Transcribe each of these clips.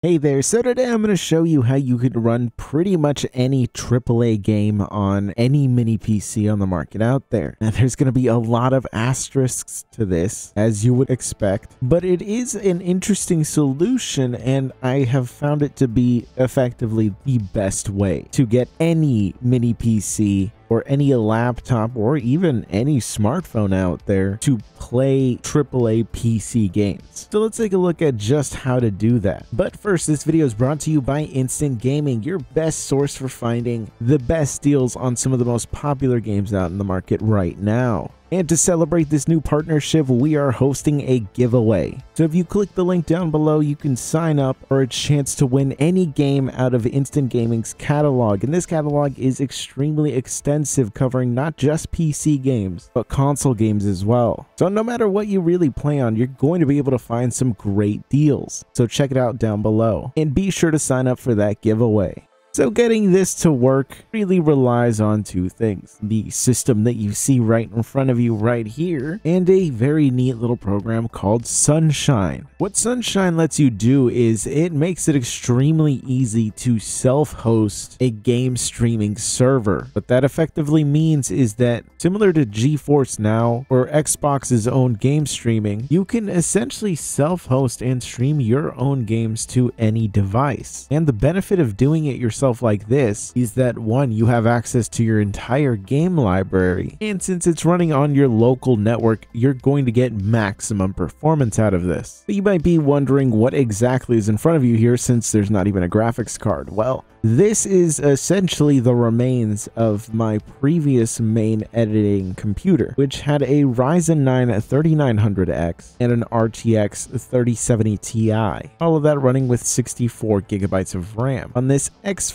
Hey there, so today I'm going to show you how you could run pretty much any AAA game on any mini PC on the market out there. Now there's going to be a lot of asterisks to this, as you would expect, but it is an interesting solution and I have found it to be effectively the best way to get any mini PC or any laptop or even any smartphone out there to play AAA PC games. So let's take a look at just how to do that. But first, this video is brought to you by Instant Gaming, your best source for finding the best deals on some of the most popular games out in the market right now. And to celebrate this new partnership, we are hosting a giveaway. So if you click the link down below, you can sign up for a chance to win any game out of Instant Gaming's catalog. And this catalog is extremely extensive, covering not just PC games, but console games as well. So no matter what you really play on, you're going to be able to find some great deals. So check it out down below. And be sure to sign up for that giveaway. So getting this to work really relies on two things. The system that you see right in front of you right here, and a very neat little program called Sunshine. What Sunshine lets you do is it makes it extremely easy to self-host a game streaming server. What that effectively means is that similar to GeForce Now or Xbox's own game streaming, you can essentially self-host and stream your own games to any device. And the benefit of doing it yourself yourself like this is that one, you have access to your entire game library, and since it's running on your local network, you're going to get maximum performance out of this. But you might be wondering what exactly is in front of you here since there's not even a graphics card. Well, this is essentially the remains of my previous main editing computer, which had a Ryzen 9 3900X and an RTX 3070 Ti, all of that running with 64 gigabytes of RAM on this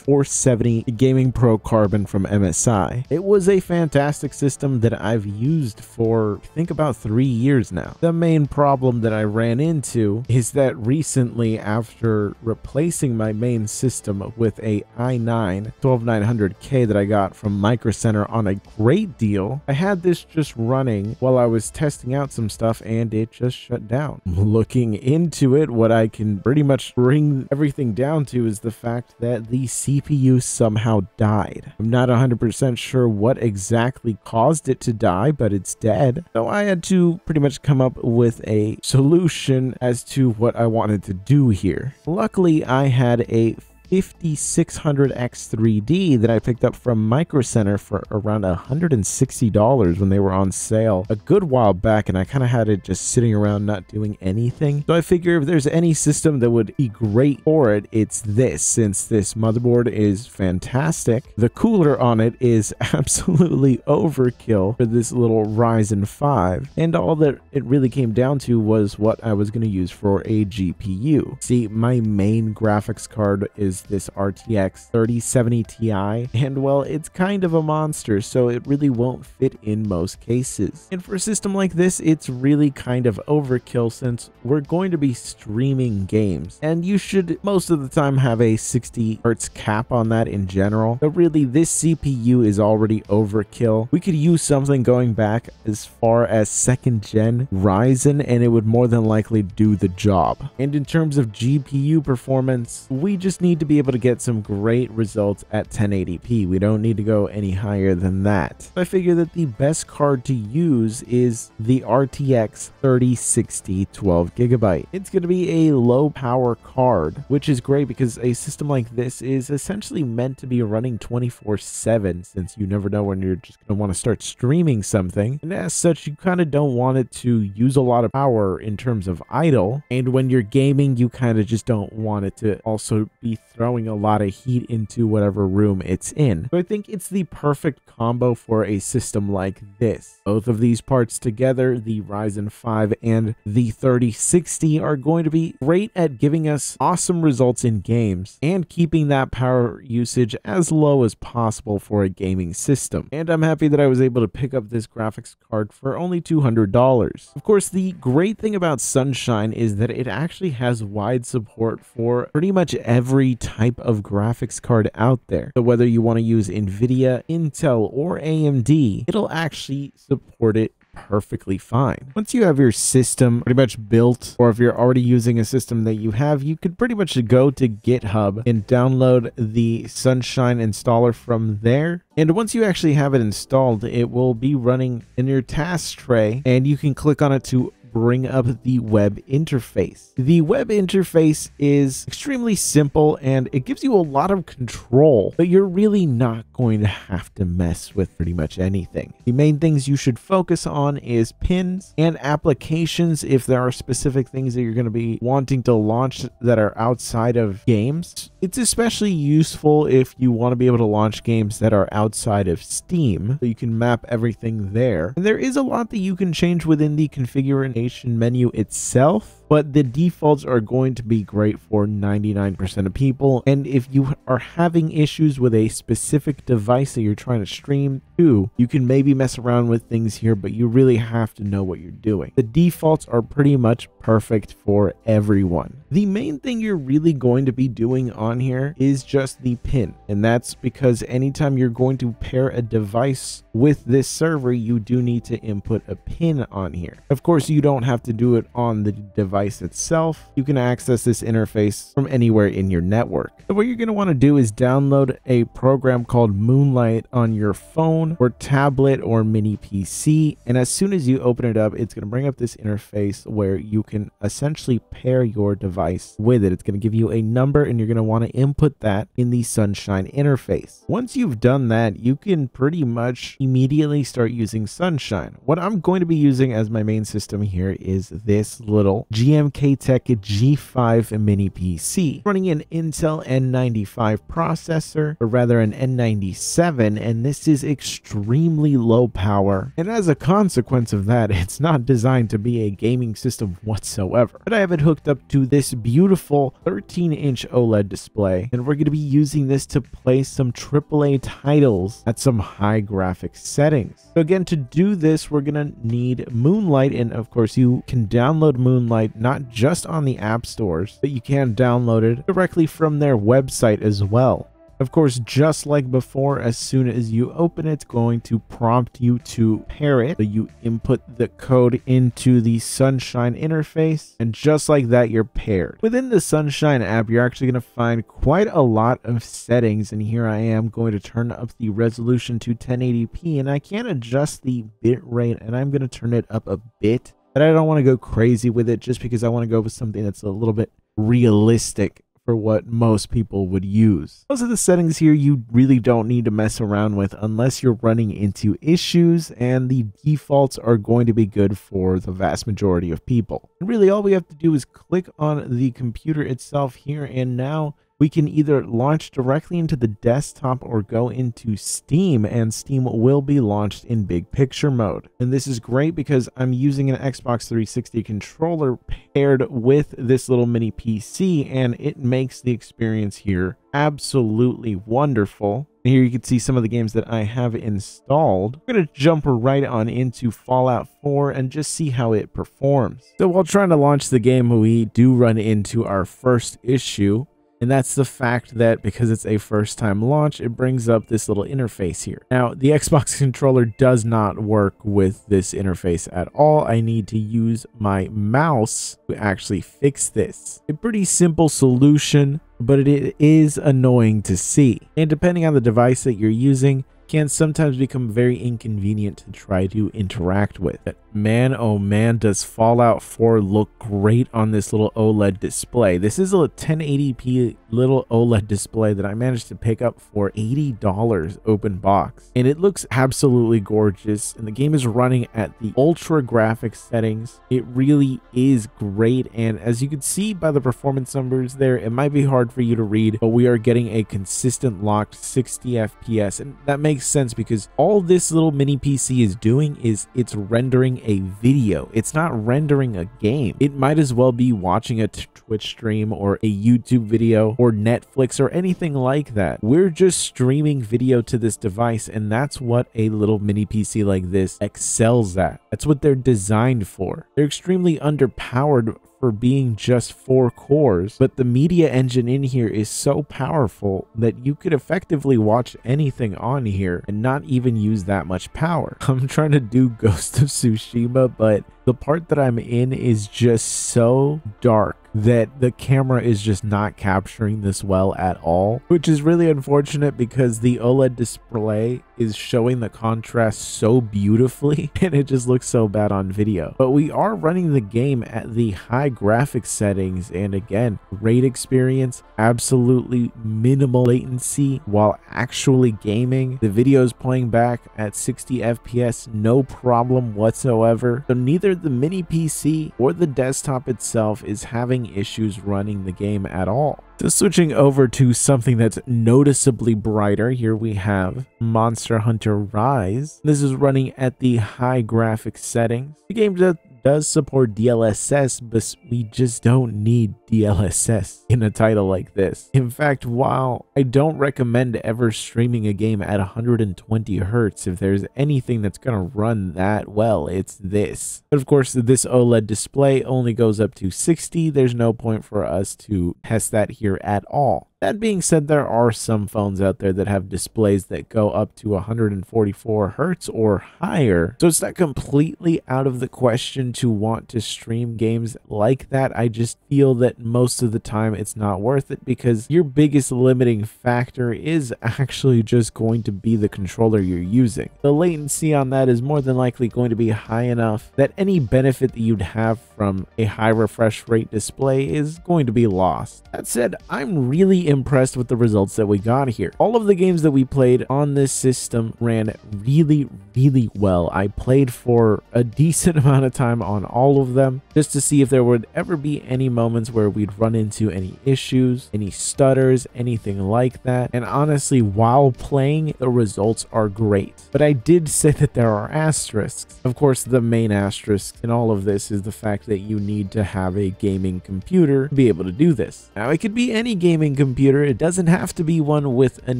X470 Gaming Pro Carbon from MSI. It was a fantastic system that I've used for, I think, about three years now. The main problem that I ran into is that recently, after replacing my main system with a i9 12900K that I got from Micro Center on a great deal. I had this just running while I was testing out some stuff and it just shut down. Looking into it, what I can pretty much bring everything down to is the fact that the CPU somehow died. I'm not 100% sure what exactly caused it to die, but it's dead. So I had to pretty much come up with a solution as to what I wanted to do here. Luckily, I had a 5600X3D that I picked up from Micro Center for around $160 when they were on sale a good while back, and I kind of had it just sitting around not doing anything. So I figure if there's any system that would be great for it, it's this, since this motherboard is fantastic. The cooler on it is absolutely overkill for this little Ryzen 5, and all that it really came down to was what I was going to use for a GPU. See, my main graphics card is this RTX 3070 Ti, and well, it's kind of a monster, so it really won't fit in most cases. And for a system like this, it's really kind of overkill since we're going to be streaming games, and you should most of the time have a 60 hertz cap on that in general. But really, this CPU is already overkill. We could use something going back as far as second gen Ryzen, and it would more than likely do the job. And in terms of GPU performance, we just need to be able to get some great results at 1080p. We don't need to go any higher than that. I figure that the best card to use is the RTX 3060 12 gigabyte. It's going to be a low power card, which is great because a system like this is essentially meant to be running 24 7 since you never know when you're just going to want to start streaming something. And as such, you kind of don't want it to use a lot of power in terms of idle. And when you're gaming, you kind of just don't want it to also be throwing a lot of heat into whatever room it's in. So I think it's the perfect combo for a system like this. Both of these parts together, the Ryzen 5 and the 3060 are going to be great at giving us awesome results in games and keeping that power usage as low as possible for a gaming system. And I'm happy that I was able to pick up this graphics card for only $200. Of course, the great thing about Sunshine is that it actually has wide support for pretty much every type of graphics card out there. So whether you want to use NVIDIA, Intel, or AMD, it'll actually support it perfectly fine. Once you have your system pretty much built, or if you're already using a system that you have, you could pretty much go to GitHub and download the Sunshine installer from there. And once you actually have it installed, it will be running in your task tray and you can click on it to bring up the web interface. The web interface is extremely simple and it gives you a lot of control, but you're really not going to have to mess with pretty much anything. The main things you should focus on is pins and applications if there are specific things that you're going to be wanting to launch that are outside of games. It's especially useful if you want to be able to launch games that are outside of Steam, so you can map everything there. And there is a lot that you can change within the configuration menu itself but the defaults are going to be great for 99% of people. And if you are having issues with a specific device that you're trying to stream to, you can maybe mess around with things here, but you really have to know what you're doing. The defaults are pretty much perfect for everyone. The main thing you're really going to be doing on here is just the pin. And that's because anytime you're going to pair a device with this server, you do need to input a pin on here. Of course, you don't have to do it on the device device itself, you can access this interface from anywhere in your network. So what you're going to want to do is download a program called Moonlight on your phone or tablet or mini PC. And as soon as you open it up, it's going to bring up this interface where you can essentially pair your device with it. It's going to give you a number and you're going to want to input that in the Sunshine interface. Once you've done that, you can pretty much immediately start using Sunshine. What I'm going to be using as my main system here is this little GM GMKtec G5 mini PC, running an Intel N95 processor, or rather an N97, and this is extremely low power. And as a consequence of that, it's not designed to be a gaming system whatsoever. But I have it hooked up to this beautiful 13-inch OLED display, and we're going to be using this to play some AAA titles at some high graphics settings. So again, to do this, we're going to need Moonlight, and of course, you can download Moonlight not just on the app stores, but you can download it directly from their website as well. Of course, just like before, as soon as you open it, it's going to prompt you to pair it. So you input the code into the Sunshine interface, and just like that, you're paired. Within the Sunshine app, you're actually going to find quite a lot of settings, and here I am going to turn up the resolution to 1080p, and I can adjust the bitrate, and I'm going to turn it up a bit but I don't want to go crazy with it just because I want to go with something that's a little bit realistic for what most people would use. Most of the settings here you really don't need to mess around with unless you're running into issues and the defaults are going to be good for the vast majority of people. And really all we have to do is click on the computer itself here and now we can either launch directly into the desktop or go into Steam and Steam will be launched in big picture mode. And this is great because I'm using an Xbox 360 controller paired with this little mini PC and it makes the experience here absolutely wonderful. Here you can see some of the games that I have installed. We're going to jump right on into Fallout 4 and just see how it performs. So while trying to launch the game, we do run into our first issue and that's the fact that because it's a first time launch, it brings up this little interface here. Now, the Xbox controller does not work with this interface at all. I need to use my mouse to actually fix this. A pretty simple solution, but it is annoying to see. And depending on the device that you're using, can sometimes become very inconvenient to try to interact with. Man, oh man, does Fallout 4 look great on this little OLED display. This is a 1080p little OLED display that I managed to pick up for $80 open box. And it looks absolutely gorgeous. And the game is running at the ultra graphics settings. It really is great. And as you can see by the performance numbers there, it might be hard for you to read, but we are getting a consistent locked 60 FPS. And that makes makes sense because all this little mini PC is doing is it's rendering a video. It's not rendering a game. It might as well be watching a Twitch stream or a YouTube video or Netflix or anything like that. We're just streaming video to this device and that's what a little mini PC like this excels at. That's what they're designed for. They're extremely underpowered for being just four cores, but the media engine in here is so powerful that you could effectively watch anything on here and not even use that much power. I'm trying to do Ghost of Tsushima, but the part that I'm in is just so dark that the camera is just not capturing this well at all, which is really unfortunate because the OLED display is showing the contrast so beautifully and it just looks so bad on video. But we are running the game at the high graphics settings and again, great experience, absolutely minimal latency while actually gaming. The video is playing back at 60 FPS, no problem whatsoever. So neither the mini PC or the desktop itself is having issues running the game at all. So switching over to something that's noticeably brighter, here we have Monster Hunter Rise. This is running at the high graphics settings. The game does support DLSS, but we just don't need DLSS in a title like this. In fact, while I don't recommend ever streaming a game at 120 hertz, if there's anything that's going to run that well, it's this. But of course, this OLED display only goes up to 60. There's no point for us to test that here at all. That being said, there are some phones out there that have displays that go up to 144 hertz or higher. So it's not completely out of the question to want to stream games like that. I just feel that most of the time it's not worth it because your biggest limiting factor is actually just going to be the controller you're using. The latency on that is more than likely going to be high enough that any benefit that you'd have from a high refresh rate display is going to be lost. That said, I'm really impressed with the results that we got here. All of the games that we played on this system ran really, really well. I played for a decent amount of time on all of them just to see if there would ever be any moments where we'd run into any issues, any stutters, anything like that. And honestly, while playing, the results are great. But I did say that there are asterisks. Of course, the main asterisk in all of this is the fact that you need to have a gaming computer to be able to do this. Now, it could be any gaming computer computer. It doesn't have to be one with an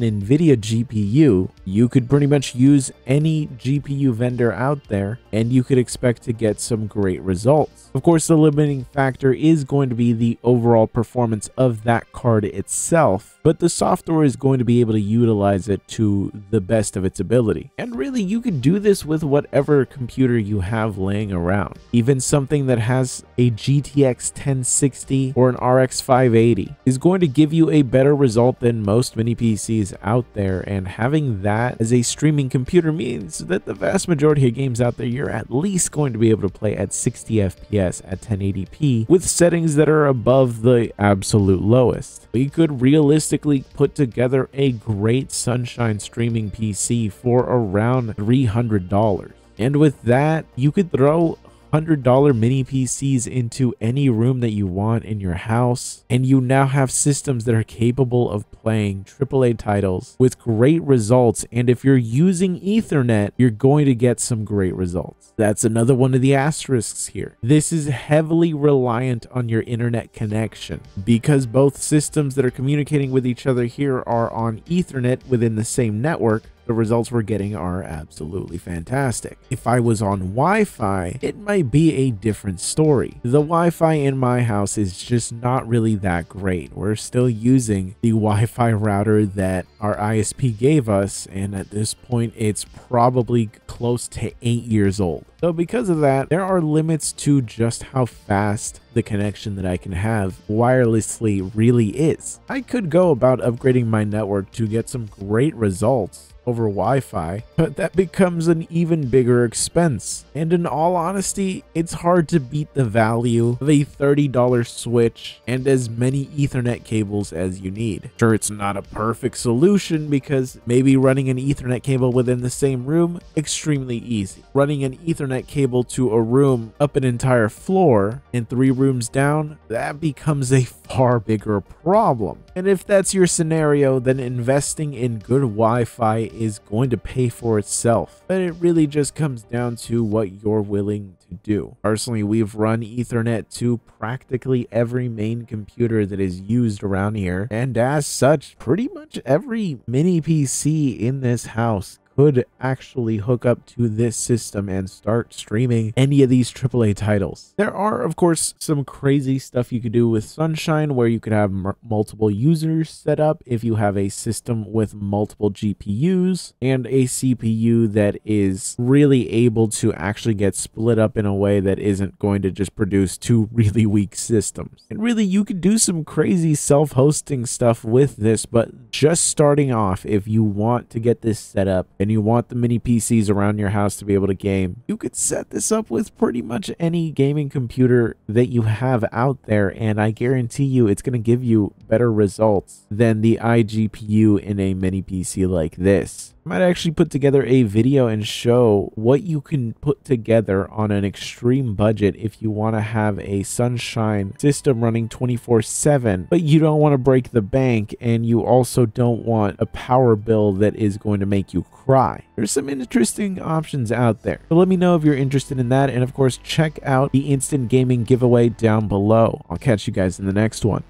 NVIDIA GPU. You could pretty much use any GPU vendor out there and you could expect to get some great results. Of course, the limiting factor is going to be the overall performance of that card itself, but the software is going to be able to utilize it to the best of its ability. And really, you could do this with whatever computer you have laying around. Even something that has a GTX 1060 or an RX 580 is going to give you a better result than most mini PCs out there, and having that as a streaming computer means that the vast majority of games out there you're at least going to be able to play at 60 FPS at 1080p with settings that are above the absolute lowest. We could realistically put together a great Sunshine streaming PC for around $300. And with that, you could throw $100 mini PCs into any room that you want in your house, and you now have systems that are capable of playing AAA titles with great results. And if you're using Ethernet, you're going to get some great results. That's another one of the asterisks here. This is heavily reliant on your internet connection because both systems that are communicating with each other here are on Ethernet within the same network the results we're getting are absolutely fantastic. If I was on Wi-Fi, it might be a different story. The Wi-Fi in my house is just not really that great. We're still using the Wi-Fi router that our ISP gave us, and at this point, it's probably close to eight years old. So because of that, there are limits to just how fast the connection that I can have wirelessly really is. I could go about upgrading my network to get some great results over Wi-Fi, but that becomes an even bigger expense. And in all honesty, it's hard to beat the value of a $30 switch and as many ethernet cables as you need. Sure, it's not a perfect solution because maybe running an ethernet cable within the same room, extremely easy. Running an ethernet cable to a room up an entire floor and three rooms down, that becomes a far bigger problem. And if that's your scenario, then investing in good Wi-Fi is going to pay for itself. But it really just comes down to what you're willing to do. Personally, we've run Ethernet to practically every main computer that is used around here. And as such, pretty much every mini PC in this house could actually hook up to this system and start streaming any of these AAA titles. There are, of course, some crazy stuff you could do with Sunshine where you could have multiple users set up if you have a system with multiple GPUs and a CPU that is really able to actually get split up in a way that isn't going to just produce two really weak systems. And really, you could do some crazy self-hosting stuff with this, but just starting off, if you want to get this set up and you want the mini PCs around your house to be able to game, you could set this up with pretty much any gaming computer that you have out there, and I guarantee you it's going to give you better results than the iGPU in a mini PC like this. I might actually put together a video and show what you can put together on an extreme budget if you want to have a Sunshine system running 24 7, but you don't want to break the bank and you also don't want a power bill that is going to make you cry. There's some interesting options out there. So let me know if you're interested in that. And of course, check out the Instant Gaming giveaway down below. I'll catch you guys in the next one.